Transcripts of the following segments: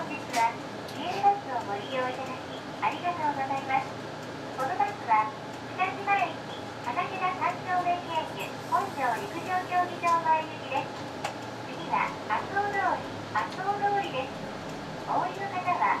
本日は、自由バスをご利用いただき、ありがとうございます。このバスは、島駅、田、本庄陸上競技場前行きです。次は、麻生通り、麻生通りです。お降りの方は、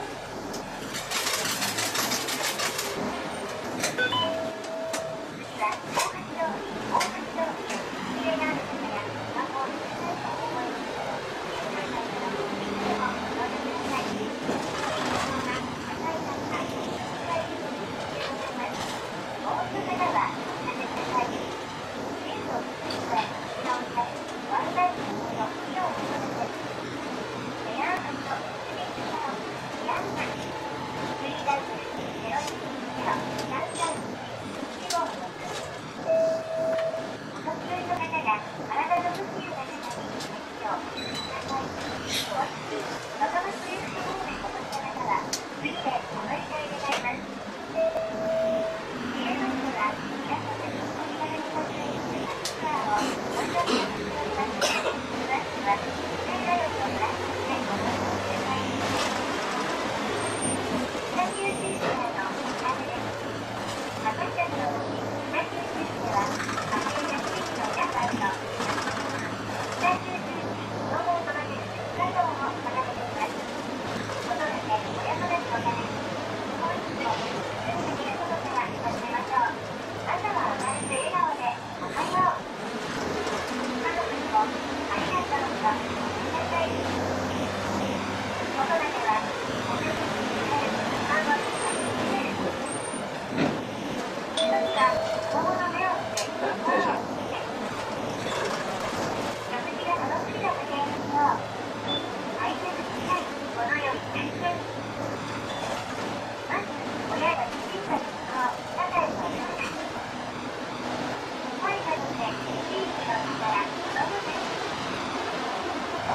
같아요.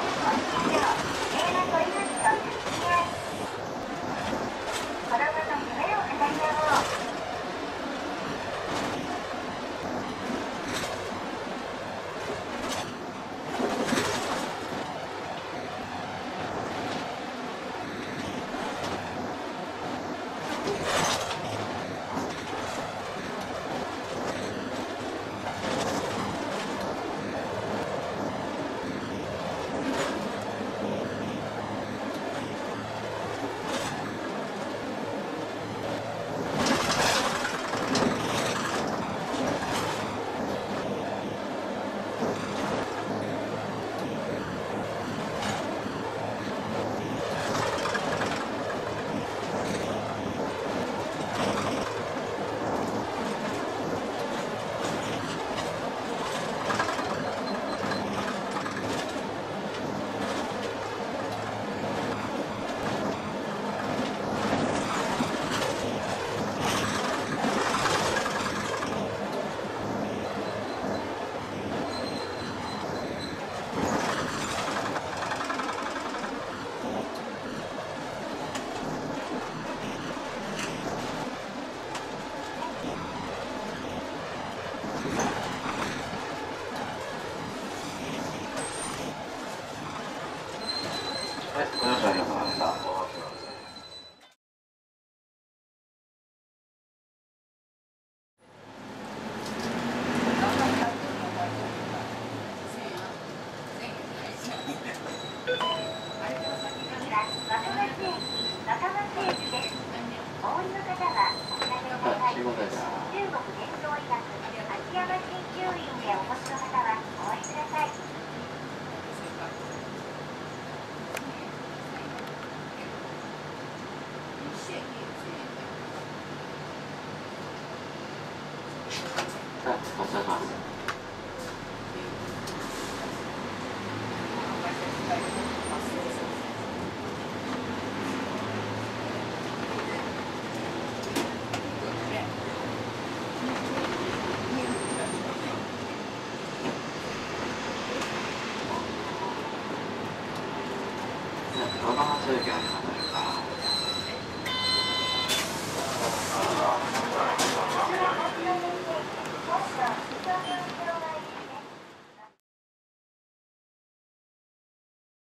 では、映画といいです横浜中継に離れ